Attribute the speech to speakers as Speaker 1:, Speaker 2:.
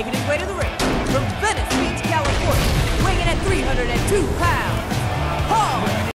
Speaker 1: making his way to the ring from Venice Beach, California, weighing in at 302 pounds,